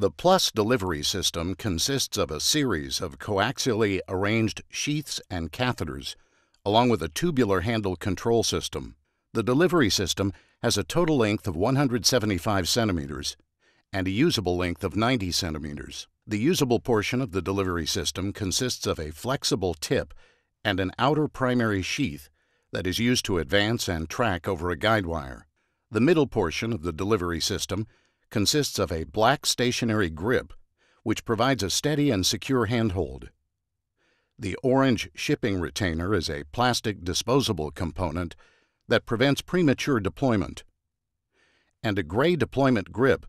The Plus delivery system consists of a series of coaxially arranged sheaths and catheters, along with a tubular handle control system. The delivery system has a total length of 175 centimeters and a usable length of 90 centimeters. The usable portion of the delivery system consists of a flexible tip and an outer primary sheath that is used to advance and track over a guide wire. The middle portion of the delivery system consists of a black stationary grip, which provides a steady and secure handhold. The orange shipping retainer is a plastic disposable component that prevents premature deployment. And a gray deployment grip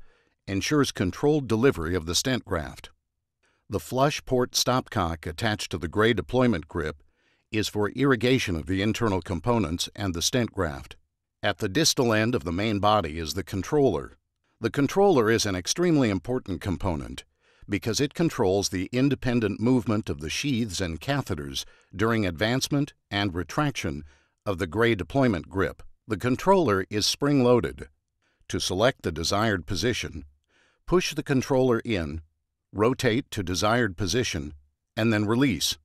ensures controlled delivery of the stent graft. The flush port stopcock attached to the gray deployment grip is for irrigation of the internal components and the stent graft. At the distal end of the main body is the controller, the controller is an extremely important component because it controls the independent movement of the sheaths and catheters during advancement and retraction of the gray deployment grip. The controller is spring-loaded. To select the desired position, push the controller in, rotate to desired position, and then release.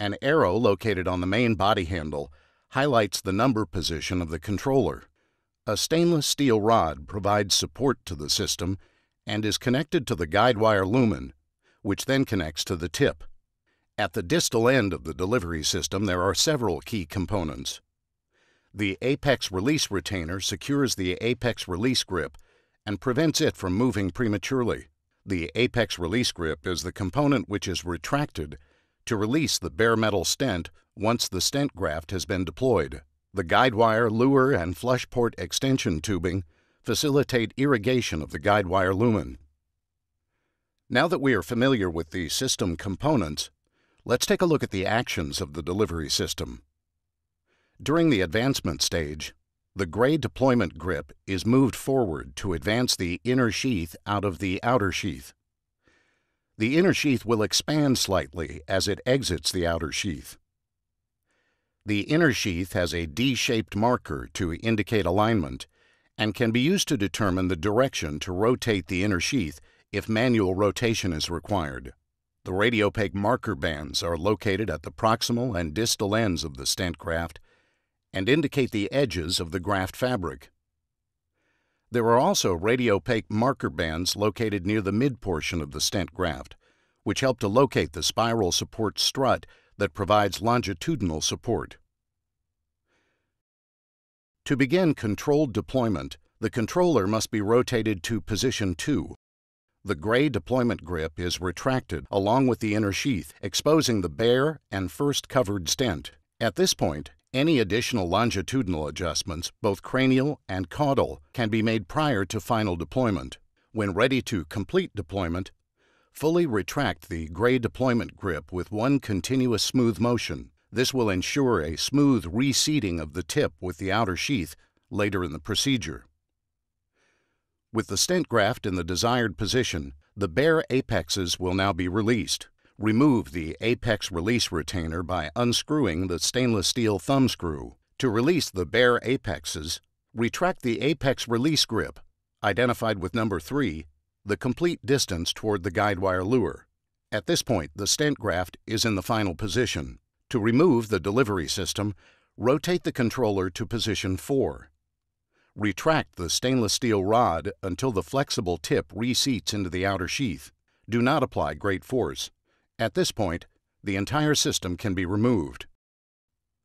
An arrow located on the main body handle highlights the number position of the controller. A stainless steel rod provides support to the system and is connected to the guide wire lumen, which then connects to the tip. At the distal end of the delivery system there are several key components. The apex release retainer secures the apex release grip and prevents it from moving prematurely. The apex release grip is the component which is retracted to release the bare metal stent once the stent graft has been deployed. The guide wire, luer, and flush port extension tubing facilitate irrigation of the guide wire lumen. Now that we are familiar with the system components, let's take a look at the actions of the delivery system. During the advancement stage, the gray deployment grip is moved forward to advance the inner sheath out of the outer sheath. The inner sheath will expand slightly as it exits the outer sheath. The inner sheath has a D-shaped marker to indicate alignment and can be used to determine the direction to rotate the inner sheath if manual rotation is required. The radiopaque marker bands are located at the proximal and distal ends of the stent graft and indicate the edges of the graft fabric. There are also radiopaque marker bands located near the mid portion of the stent graft, which help to locate the spiral support strut that provides longitudinal support. To begin controlled deployment, the controller must be rotated to position 2. The gray deployment grip is retracted along with the inner sheath, exposing the bare and first covered stent. At this point, any additional longitudinal adjustments, both cranial and caudal, can be made prior to final deployment. When ready to complete deployment, Fully retract the gray deployment grip with one continuous smooth motion. This will ensure a smooth reseating of the tip with the outer sheath later in the procedure. With the stent graft in the desired position, the bare apexes will now be released. Remove the apex release retainer by unscrewing the stainless steel thumb screw. To release the bare apexes, retract the apex release grip, identified with number 3, the complete distance toward the guide wire luer. At this point, the stent graft is in the final position. To remove the delivery system, rotate the controller to position 4. Retract the stainless steel rod until the flexible tip reseats into the outer sheath. Do not apply great force. At this point, the entire system can be removed.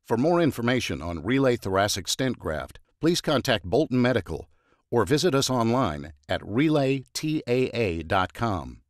For more information on Relay Thoracic Stent Graft, please contact Bolton Medical or visit us online at relaytaa.com.